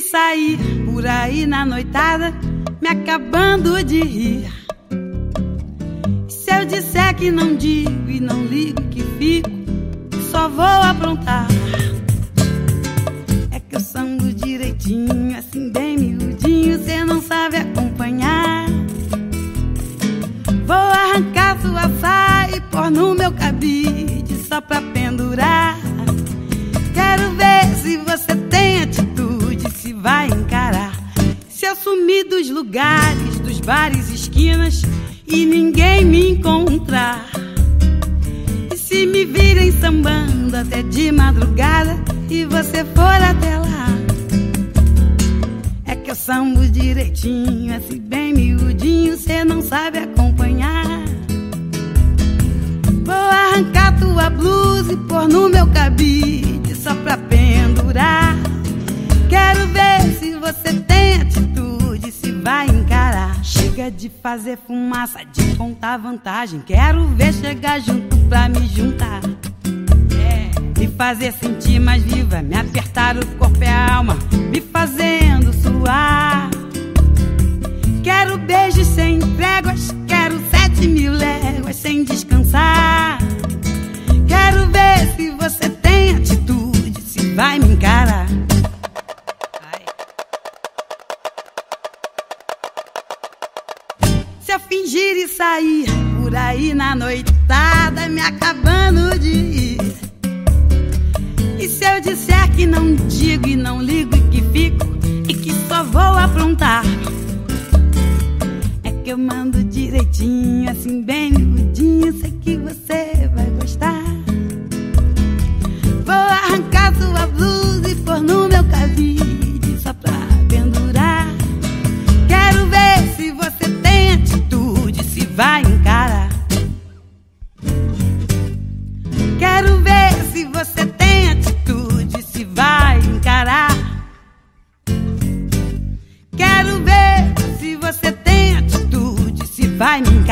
sair por aí na noitada, me acabando de rir. Se eu disser que não digo e não ligo que fico, só vou aprontar. É que eu sango direitinho, assim bem miudinho, cê não sabe acompanhar. Vou arrancar sua saia e pôr no meu cabide só pra pendurar. Se eu sumir dos lugares, dos bares, esquinas e ninguém me encontrar. E se me virem sambando até de madrugada e você for até lá. É que eu sambo direitinho, assim bem miudinho, cê não sabe acompanhar. Vou arrancar tua blusa e pôr no meu cabide de fazer fumaça, de contar vantagem. Quero ver chegar junto pra me juntar. É, me fazer sentir mais viva, me apertar o corpo e a alma, me Se eu fingir e sair por aí na noitada, me acabando de ir. E se eu disser que não digo e não ligo e que fico e que só vou aprontar? É que eu mando direitinho, assim bem miudinho, sei que você time